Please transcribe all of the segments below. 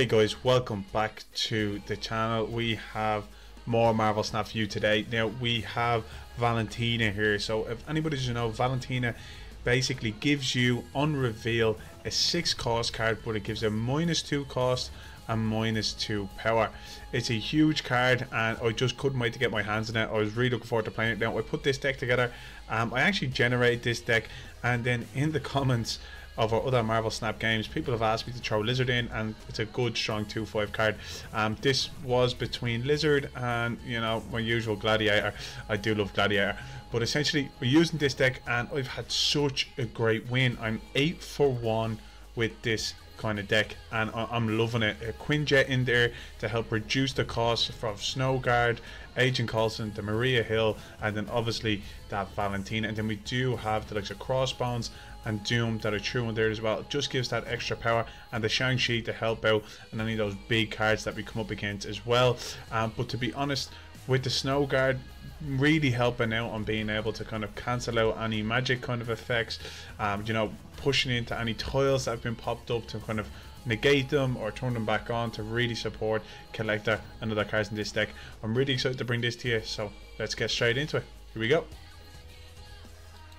Hey guys, welcome back to the channel. We have more Marvel Snap for you today. Now we have Valentina here. So if anybody doesn't know, Valentina basically gives you on reveal a six cost card, but it gives a minus two cost and minus two power. It's a huge card and I just couldn't wait to get my hands on it. I was really looking forward to playing it. Now I put this deck together. Um, I actually generated this deck and then in the comments of our other Marvel Snap games, people have asked me to throw Lizard in, and it's a good, strong 2-5 card. Um, this was between Lizard and, you know, my usual Gladiator. I do love Gladiator. But essentially, we're using this deck, and I've had such a great win. I'm 8 for 1 with this kind of deck and I'm loving it. A Quinjet in there to help reduce the cost from Snowguard, Agent Coulson, the Maria Hill, and then obviously that Valentina. And then we do have the likes of Crossbones and Doom that are true in there as well. It just gives that extra power and the Shang-Chi to help out and any of those big cards that we come up against as well. Um, but to be honest, with the Snow Guard really helping out on being able to kind of cancel out any magic kind of effects, um, you know, pushing into any tiles that have been popped up to kind of negate them or turn them back on to really support collector and other cards in this deck. I'm really excited to bring this to you, so let's get straight into it. Here we go.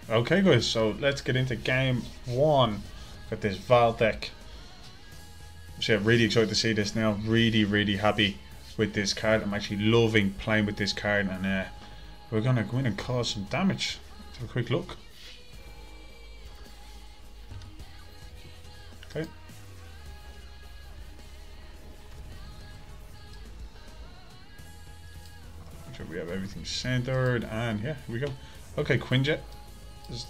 Okay guys, so let's get into game one. Got this Val deck. So yeah, really excited to see this now. Really, really happy with this card. I'm actually loving playing with this card and uh, we're going to go in and cause some damage. Let's have a quick look. Okay. Make sure we have everything centered and yeah, here we go. Okay, Quinjet is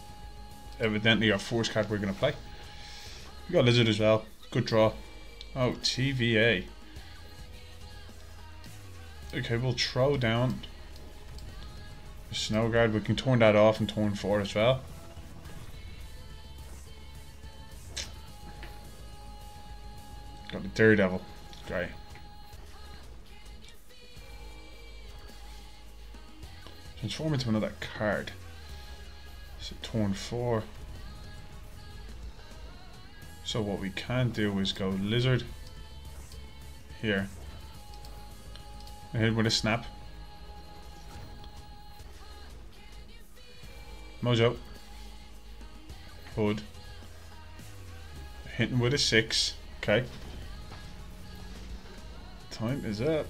evidently our force card we're going to play. We got Lizard as well. Good draw. Oh, TVA. Okay, we'll throw down the Snow Guard. We can turn that off and turn four as well. Got the Daredevil. Great. Transform into another card. So turn four. So what we can do is go lizard here. And hit with a snap. Mojo. Hood. Hitting with a six. Okay. Time is up.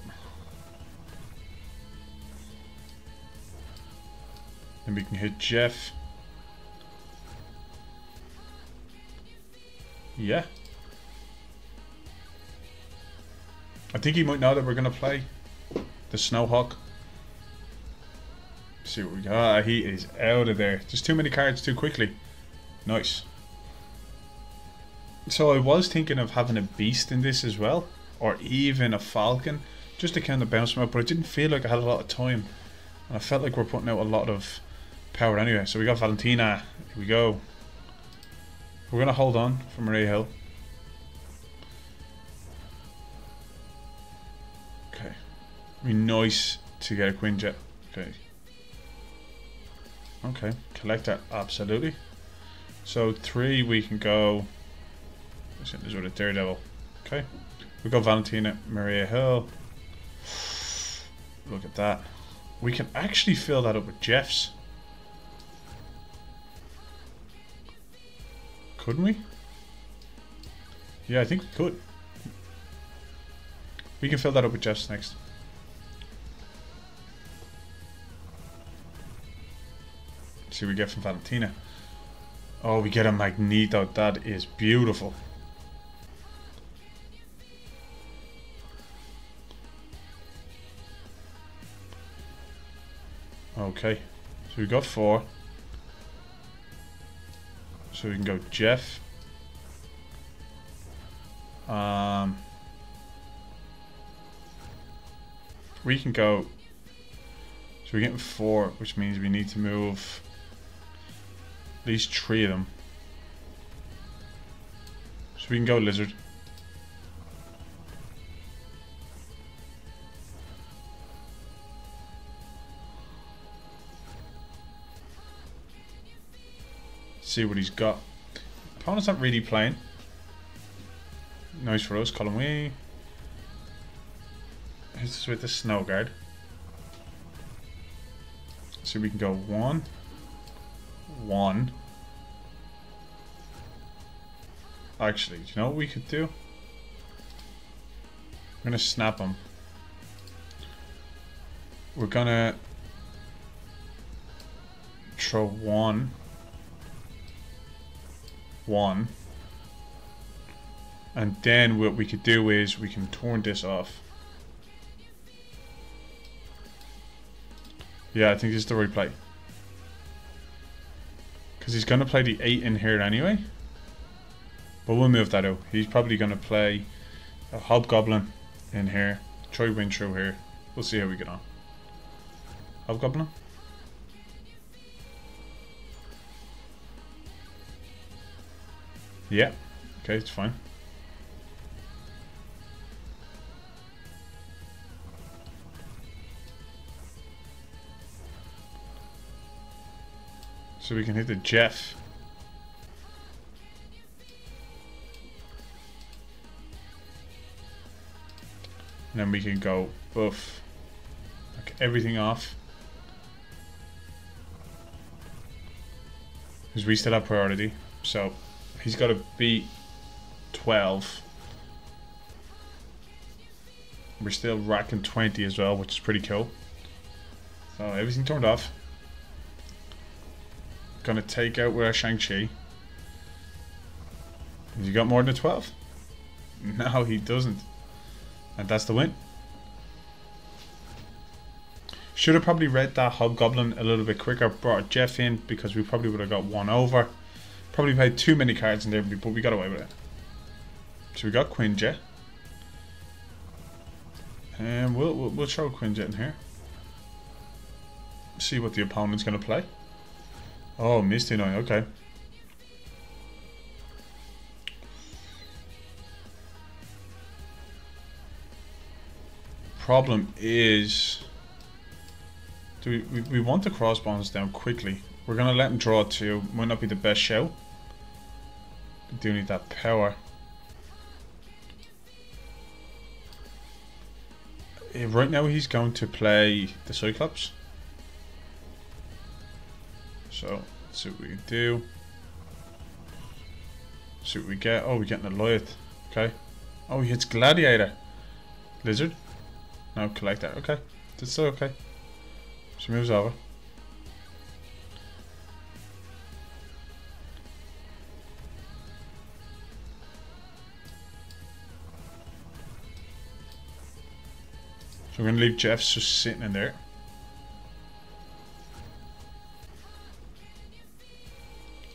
Then we can hit Jeff. Yeah. I think he might know that we're going to play the Snowhawk. see what we got. Ah, he is out of there. Just too many cards too quickly. Nice. So I was thinking of having a Beast in this as well. Or even a Falcon. Just to kind of bounce them out. But I didn't feel like I had a lot of time. And I felt like we're putting out a lot of power anyway. So we got Valentina. Here we go. We're going to hold on for Maria Hill. Okay. Be nice to get a Quinjet. Okay. Okay. Collect that. Absolutely. So three, we can go. This is with a Daredevil. Okay. We got Valentina, Maria Hill. Look at that. We can actually fill that up with Jeff's. Couldn't we? Yeah, I think we could. We can fill that up with Jeff's next. Let's see what we get from Valentina. Oh, we get a Magneto. That is beautiful. Okay. So we got four. So we can go Jeff. Um, we can go. So we're getting four, which means we need to move at least three of them. So we can go Lizard. See what he's got. Opponent's not really playing. Nice for us, Colin Wee. hits us with the snow guard. So we can go one, one. Actually, do you know what we could do? I'm gonna snap him. We're gonna throw one, one, and then what we could do is we can turn this off. Yeah, I think this is the. Because he's going to play the 8 in here anyway. But we'll move that out. He's probably going to play a Hobgoblin in here. Try win through here. We'll see how we get on. Hobgoblin? Yeah. Okay, it's fine. So we can hit the Jeff. And then we can go buff. Like everything off. Because we still have priority. So he's got to beat 12. We're still racking 20 as well, which is pretty cool. So everything turned off. Gonna take out where Shang-Chi. He got more than 12? No, he doesn't. And that's the win. Should have probably read that Hobgoblin a little bit quicker. Brought Jeff in because we probably would have got one over. Probably played too many cards in there, but we got away with it. So we got Quinjet. And we'll, we'll, we'll throw Quinjet in here. See what the opponent's going to play. Oh, Misty Knight, okay. Problem is... Do we, we, we want the crossbones down quickly. We're to let him draw two. Might not be the best show. We do need that power. Eh, right now he's going to play the Cyclops. So, let's see what we do. See what we get. Oh, we're getting a Lloyd. Okay. Oh, he hits Gladiator. Lizard. No, collect that. Okay. That's still okay. She moves over. So we're to leave Jeff just sitting in there.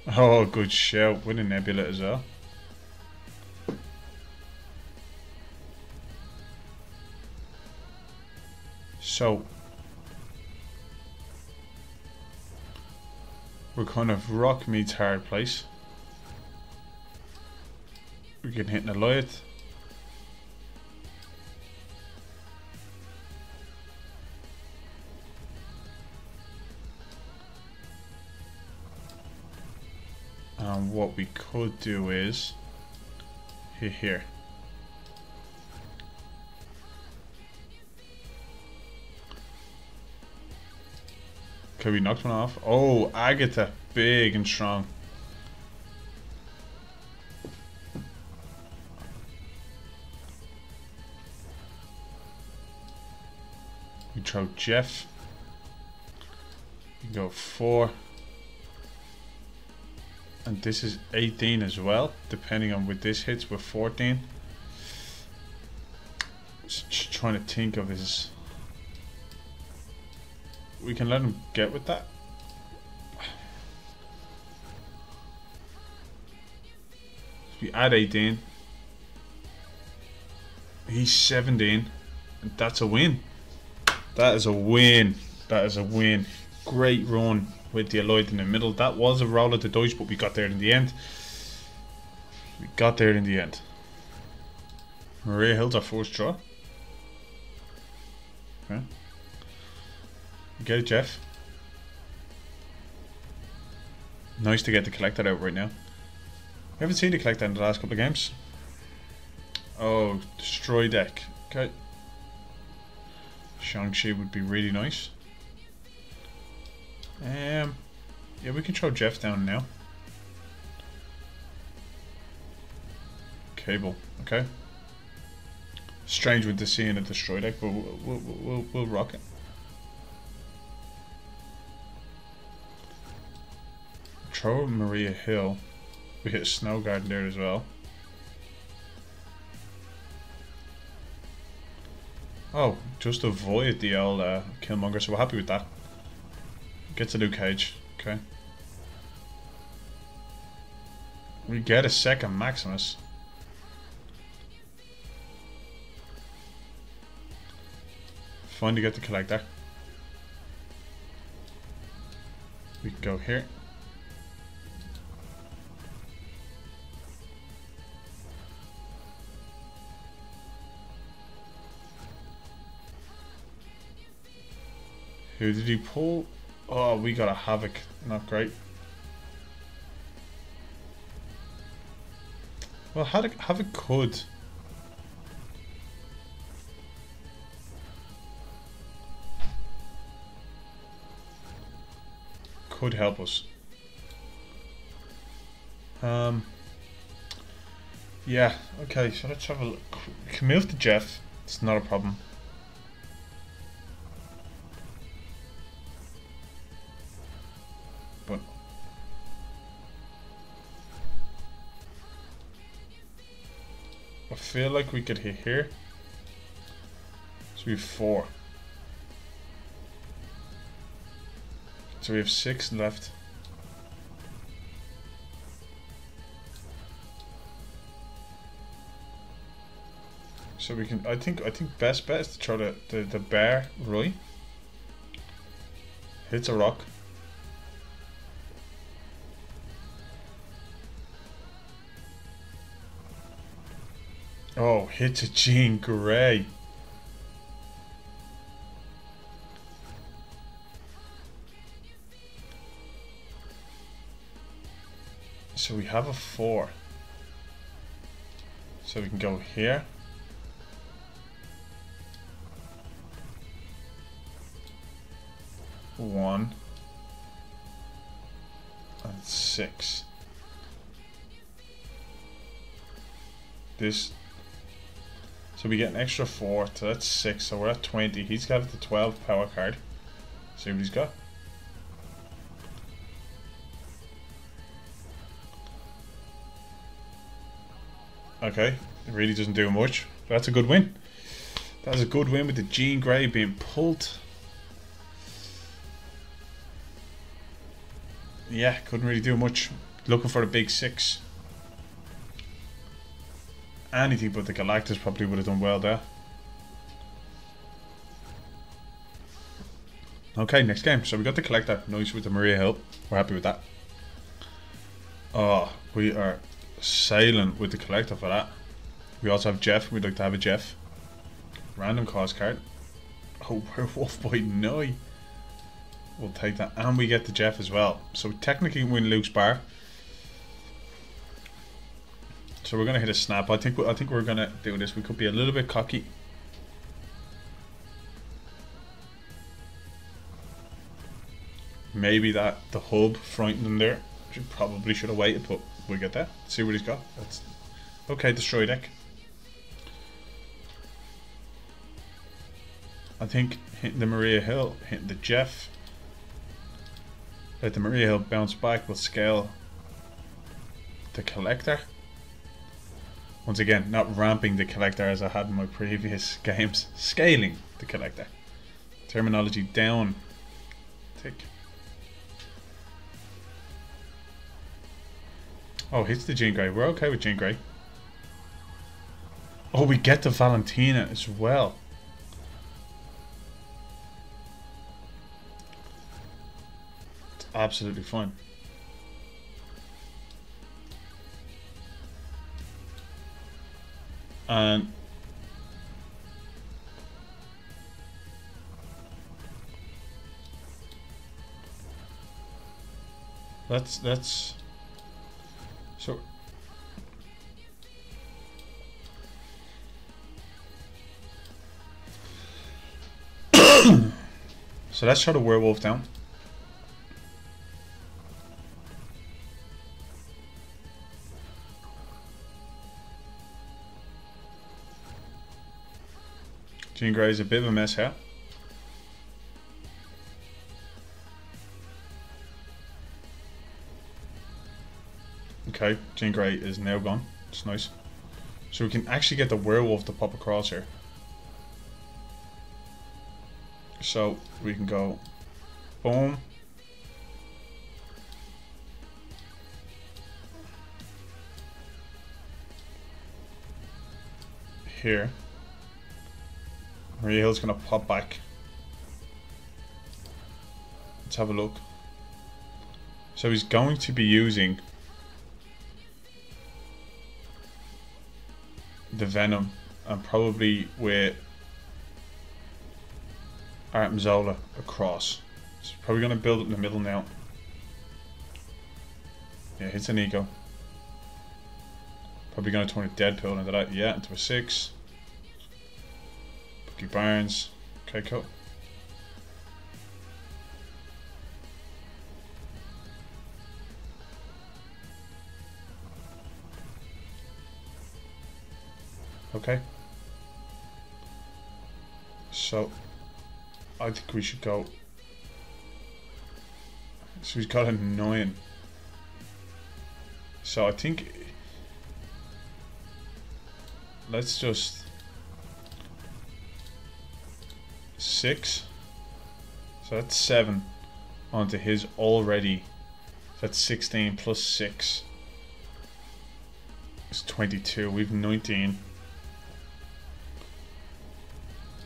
Oh, good shout. Winning Nebula as well. So, we're kind of rock meets hard place. We can hit an Alliot. We could do is here, here. Okay, we knocked one off. Oh, Agatha, big and strong. We throw Jeff. We go four. And this is 18 as well, depending on what this hits with 14. Just trying to think of his... We can let him get with that. we add 18. He's 17. And that's a win. That is a win. That is a win. Great run with the Lloyd in the middle. That was a roll of the dice, but we got there in the end. We got there in the end. Maria Hill's our first draw. Okay. Get it, Jeff. Nice to get to collect that out right now. We haven't seen the collect that in the last couple of games. Oh, destroy deck. Okay. Shang-Chi would be really nice. Um, yeah, we can throw Jeff down now. Cable, okay. Strange with the seeing a destroy deck, but we'll, we'll, we'll, we'll rock it. Throw Maria Hill. We hit Snow Garden there as well. Oh, just avoid the old uh, Killmonger, so we're happy with that. Gets a new cage, okay. We get a second Maximus. Fun to get the collector. We go here. Who did he pull? Oh, we got a Havoc. Not great. Well, Havoc, Havoc could. Could help us. Um. Yeah, okay, so let's have a look. We can move to Jeff. It's not a problem. Feel like we could hit here. So we have four. So we have six left. So we can I think I think best bet is to try the, the, the bear Roy. Hits a rock. Hits a Jean Grey. So we have a four. So we can go here. One. And six. This so we get an extra 4, so that's 6, so we're at 20. He's got the 12 power card. See what he's got. Okay, it really doesn't do much. That's a good win. That's a good win with the Jean Grey being pulled. Yeah, couldn't really do much. Looking for a big six anything but the Galactus probably would have done well there. Okay, next game. So we got the Collector. Nice with the Maria Hill. We're happy with that. Oh, we are sailing with the Collector for that. We also have Jeff. We'd like to have a Jeff. Random cost card. Oh, Werewolf by Night. We'll take that. And we get the Jeff as well. So technically win Luke's bar. So we're gonna hit a snap. I think I think we're gonna do this. We could be a little bit cocky. Maybe that the hub frightened them there. Should probably should have waited, but we get there. See what he's got. That's okay. Destroy deck. I think hitting the Maria Hill, hitting the Jeff. Let the Maria Hill bounce back We'll scale the collector. Once again, not ramping the collector as I had in my previous games. Scaling the collector. Terminology down. Tick. Oh, hits the Jean Grey. We're okay with Jean Grey. Oh, we get the Valentina as well. It's absolutely fine. And that's that's so So let's try the werewolf down. Jean Grey is a bit of a mess here. Okay, Jean Grey is now gone. It's nice. So we can actually get the werewolf to pop across here. So we can go boom. Here. Maria Hill's gonna pop back. Let's have a look. So he's going to be using the Venom and probably with Arnim Zola across. So probably going to build up in the middle now. Yeah, hits an ego. Probably to turn a Deadpool into that. Yeah, into a 6. Bucky Barnes. Okay, cool. Okay. So, I think we should go. So he's got a nine. So I think let's just six. So that's seven onto his already. That's sixteen plus six. It's twenty-two. We've nineteen.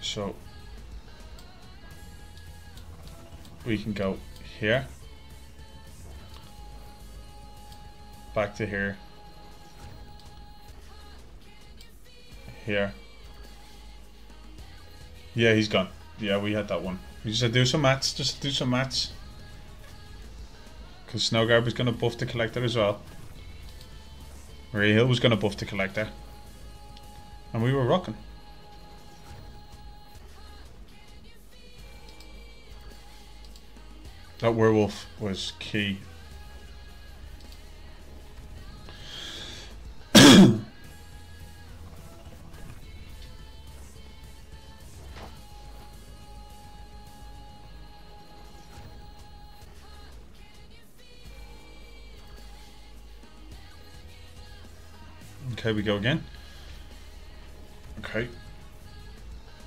So we can go here, back to here, here. Yeah, he's gone. Yeah, we had that one. We just said do some mats, just do some mats. Because Snowguard was going to buff the collector as well. Maria Hill was going to buff the collector. And we were rocking. That werewolf was key. Okay, we go again. Okay.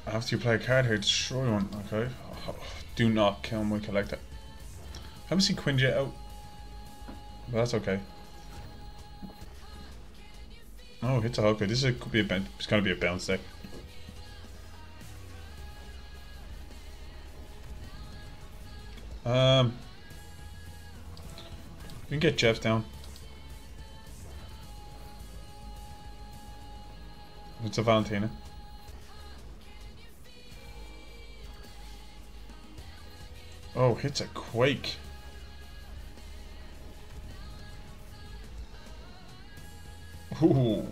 After you play a card here, destroy one. Okay. Do not kill my collector haven't seen Quinjet out. But that's okay. Oh, hits a okay. This is could be a it's gonna be a bounce deck. Um, we can get Jeff down. A Valentina. Oh, hits a quake. Ooh.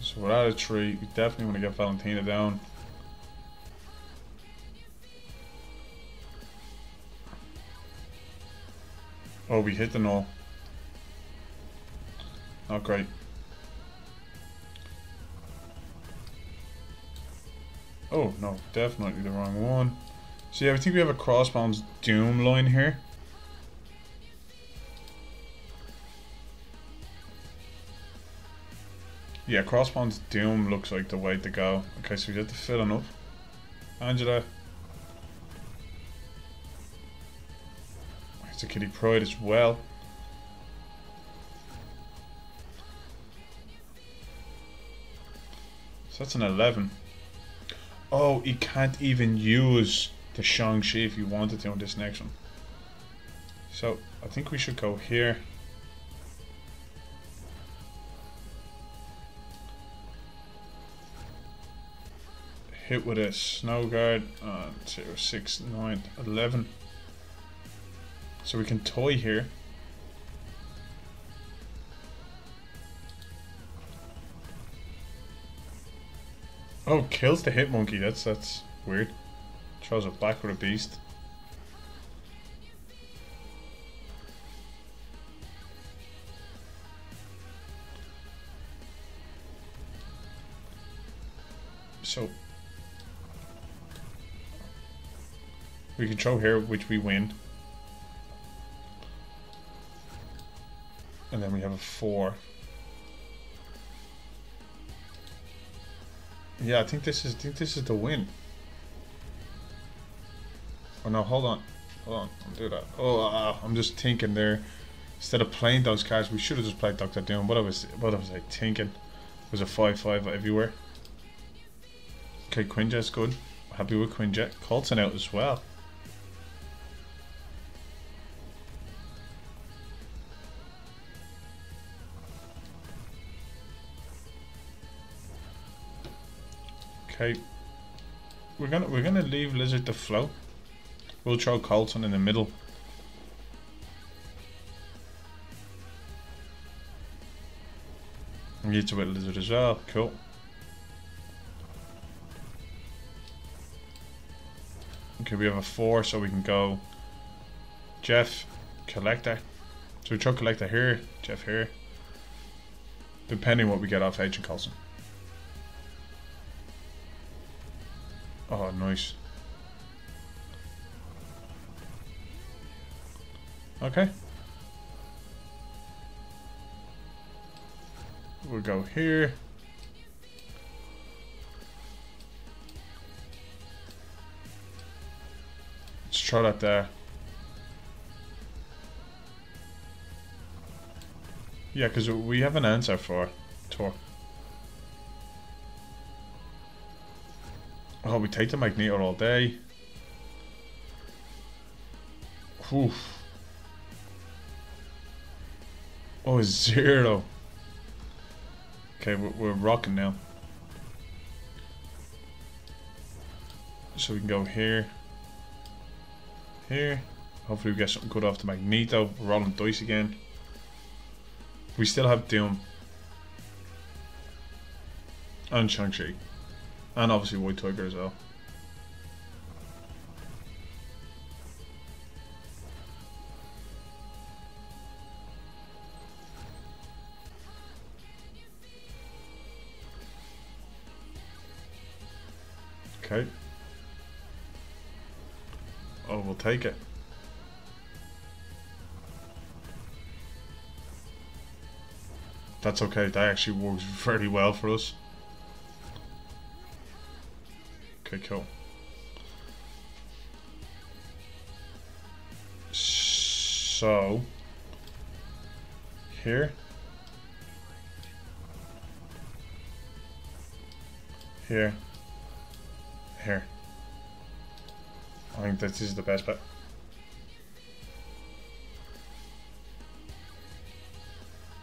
So without a tree, we definitely want to get Valentina down. Oh, we hit the null. Not great. Oh, no, definitely the wrong one. So yeah, I think we have a crossbones doom line here. Yeah, Crossbones Doom looks like the way to go. Okay, so we get the filling up. Angela. It's a Kitty Pryde as well. So that's an 11. Oh, he can't even use the Shang-Chi if you wanted to on this next one. So, I think we should go here. hit with a snow guard on 0, 6, 9, 11. So we can toy here. Oh, kills the hit monkey. That's that's weird. Throws it back with a beast. So we can throw here, which we win. And then we have a four. Yeah, I think this is I think this is the win. Oh no, hold on. Hold on, don't do that. Oh, uh, I'm just thinking there. Instead of playing those cards, we should have just played Doctor Doom. What I was, what I was like thinking, was a five-five everywhere. Okay, Quinjet's good. Happy with Quinjet. Coulson out as well. Okay. We're gonna we're gonna leave Lizard to float. We'll throw Coulson in the middle. We need to with Lizard as well. Cool. Okay, we have a four, so we can go Jeff, Collector. So we throw Collector here, Jeff here. Depending what we get off Agent Coulson. Nice. Okay. We'll go here. Let's try that there. Yeah, because we have an answer for Tor. Oh, we take the Magneto all day. Oof. Oh, zero. Okay, we're, we're rocking now. So we can go here. Here. Hopefully we get something good off the Magneto. We're rolling dice again. We still have Doom. And Shang-Chi. And obviously White Tiger as well. Okay. Oh, we'll take it. That's okay, that actually works very well for us. Okay, cool. So, here. Here. Here. I think this is the best bet.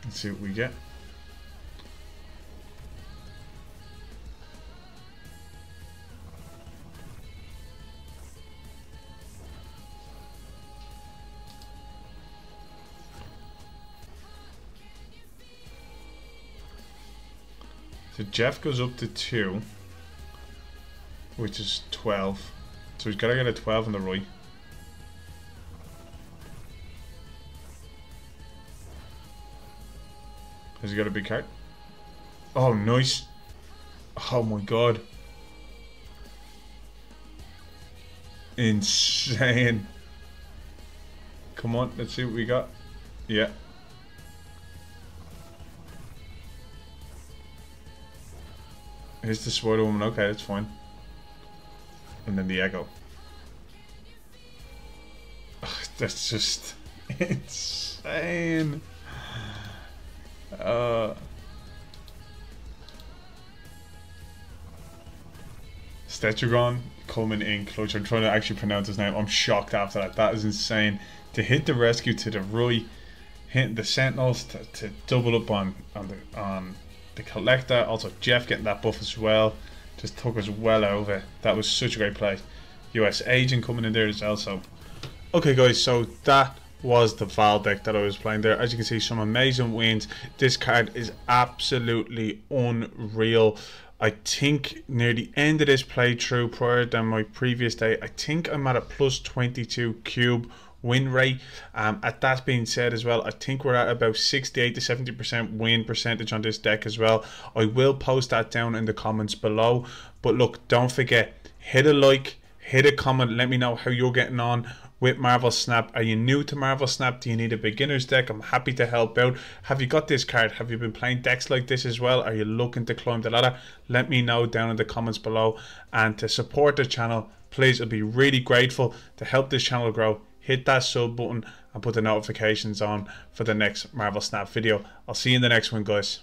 Let's see what we get. So Jeff goes up to 2, which is 12. So he's got to get a 12 on the right. Has he got a big card? Oh, nice. Oh my god. Insane. Come on, let's see what we got. Yeah. Here's the Spider Woman. Okay, that's fine. And then the Echo. Ugh, that's just insane. Uh, Stetrugon coming in close. I'm trying to actually pronounce his name. I'm shocked after that. That is insane. To hit the rescue to the Roy, hit the Sentinels to, to double up on on the on the collector. Also, Jeff getting that buff as well. Just took us well over. That was such a great play. US agent coming in there as well. So, okay, guys. So that was the Val deck that I was playing there. As you can see, some amazing wins. This card is absolutely unreal. I think near the end of this playthrough, prior than my previous day, I think I'm at a plus 22 cube win rate. Um, at that being said, as well, I think we're at about 68 to 70 percent win percentage on this deck as well. I will post that down in the comments below. But look, don't forget, hit a like, hit a comment, let me know how you're getting on with Marvel Snap. Are you new to Marvel Snap? Do you need a beginner's deck? I'm happy to help out. Have you got this card? Have you been playing decks like this as well? Are you looking to climb the ladder? Let me know down in the comments below. And to support the channel, please, I'd be really grateful to help this channel grow. Hit that sub button and put the notifications on for the next Marvel Snap video. I'll see you in the next one, guys.